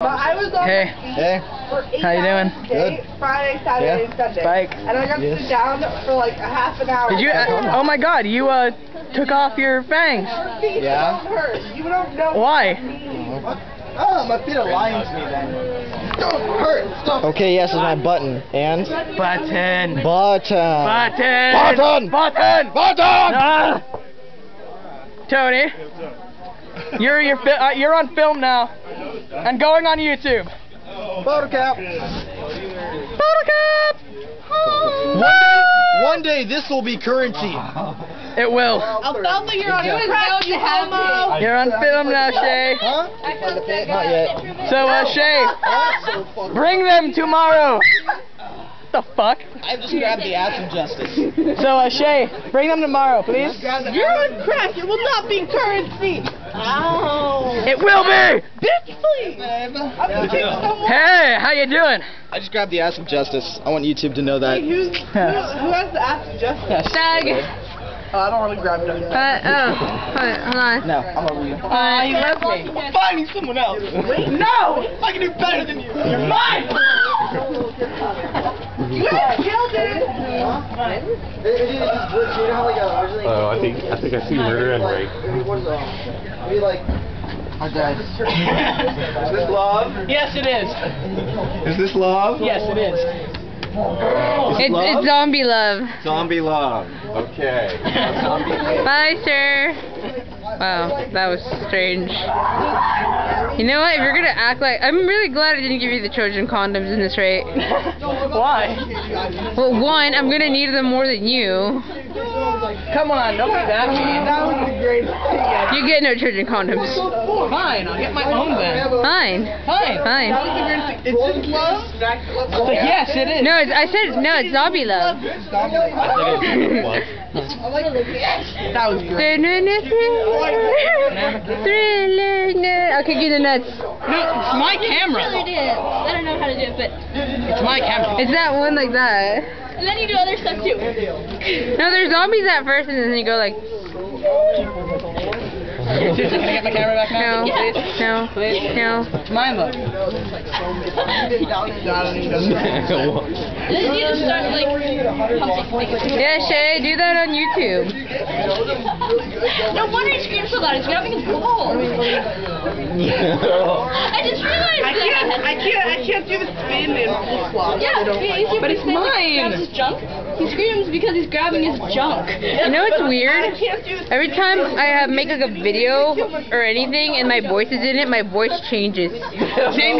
But I was on Hey. Hey. for eight How you doing? day, Good. Friday, Saturday, Yeah. and Sunday. Spike. And I got to Yes. sit down for like a half an hour. Did you? Uh, oh my God! You uh took off your fangs. Your feet Yeah. don't hurt. You don't know. Why? Oh, my feet are lying to me then. Don't hurt. Stop. Okay, yes, is my button. And? Button. Button. Button. Button. Button. Button! Ah. Tony, you're you're fi- uh, you're on film now, and going on YouTube. Photo cap. Photo cap. One day, one day this will be currency. It will. Alfalfa, you're on crack to homo. You're on film now, Shay. Huh? Not yet. So uh, Shay, bring them tomorrow. the fuck? I just grabbed the ass of justice. So uh, Shay, bring them tomorrow, please. You're on crack. It will not be currency. Ow. It will be. Bitch, please. I'm gonna kick someone. Hey, how you doing? I just grabbed the ass of justice. I want YouTube to know that. Hey, who's, who, who has the ass of justice? Doug. Oh, I don't want to grab Doug. Uh, oh, hold hold on. No, I'm over you. Uh, he left me. Finding someone else. No. I can do better than you. You're mine. You killed it. Oh, I think I think I see murder and rape. Be like, I died. Is this love? Yes, it is. Is this love? Yes, it is. It's, it's zombie love. Zombie love. Okay. Bye, sir. Wow, that was strange. You know what? If you're gonna act like, I'm really glad I didn't give you the Trojan condoms in this rate. Why? Well, one, I'm gonna need them more than you. Come on, don't be that mean. That was the greatest thing. You get no Trojan condoms. Fine, I'll get my own then. Fine. Fine. Fine. That was the greatest thing. It's just love. Yes, it is. No, it's, I said no. It's zombie love. That was great. Thriller. I'll kick you in the nuts. No, it's my camera. I. I don't know how to do it, but It's my camera. It's that one like that. And then you do other stuff too. No, there's zombies at first, and then you go like, Seriously, can I get my camera back now? no, Please? no, Please? no. Though. And you just start like. Yeah, Shay, do that on YouTube. No wonder he screams so loud. He's grabbing his balls. I just realized I can't. I can't. I can't do the spin and flip flop. Yeah, he's But it's mine. Grabs his junk. He screams because he's grabbing his junk. You know what's weird? Every time I uh, make like a video or anything and my voice is in it, my voice changes. Same oh.